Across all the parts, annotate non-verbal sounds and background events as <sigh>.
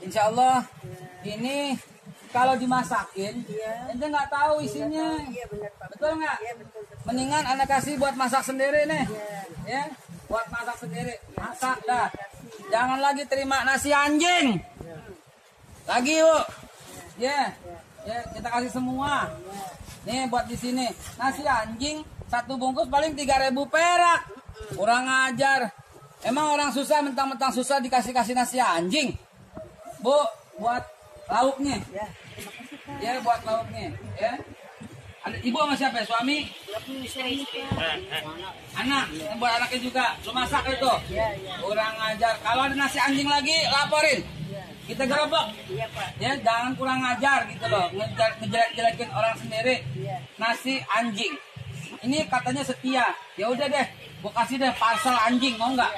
Insya Allah ini kalau dimasakin, Iya. ente nggak tahu isinya. Iya benar Pak. Betul nggak? Iya betul. betul. Mendingan anak kasih buat masak sendiri nih. Iya. Ya, buat masak sendiri. Masak dah. Jangan lagi terima nasi anjing. Lagi yuk. Ya. Ya, kita kasih semua. Nih buat di sini. Nasi anjing satu bungkus paling 3000 perak. Kurang ajar. Emang orang susah mentang-mentang susah dikasih-kasih nasi anjing. Bu, buat lauknya. Ya. Ya, buat lauknya. Ya. Ada ibu sama siapa ya? Suami? Anak, yang buat anaknya juga. Lu masak itu. Iya iya. Kurang ajar. Kalau ada nasi anjing lagi, laporin. Kita gerebek. Iya Pak. Ya, jangan kurang ajar gitu loh. Ngejar- Ngejelek-jelekin orang sendiri. Nasi anjing. Ini katanya setia. Ya udah deh, gua kasih deh parcel anjing, mau nggak?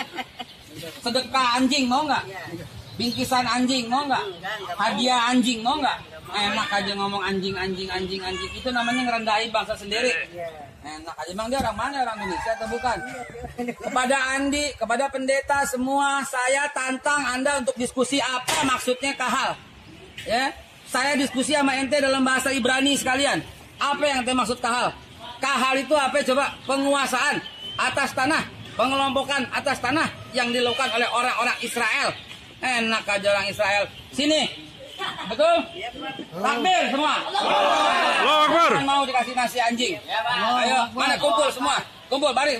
<laughs> Sedekah anjing, mau nggak? Iya. Bingkisan anjing, mau nggak? Hadiah anjing, mau nggak? Enak aja ngomong anjing, anjing, anjing, anjing. Itu namanya ngerendahin bangsa sendiri. Iya. Enak aja. Emang dia orang mana? Orang Indonesia atau bukan? Kepada Andi, kepada pendeta semua, saya tantang Anda untuk diskusi apa maksudnya kahal. Ya, saya diskusi sama ente dalam bahasa Ibrani sekalian. Apa yang ente maksud kahal? Kahal itu apa coba? Penguasaan atas tanah, pengelompokan atas tanah yang dilakukan oleh orang-orang Israel. Enak aja orang Israel. Sini. Betul? Takbir semua. Allahu Akbar. Yang mau dikasih nasi anjing. Ayo, mana kumpul semua? Kumpul, bari.